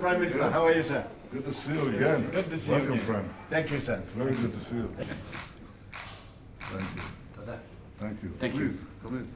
Prime Minister, how are you, sir? Good to see you again. Good to see you Welcome, friend. Thank you, sir. It's very good to see you. Thank you. Thank you. Thank you. Please, come in.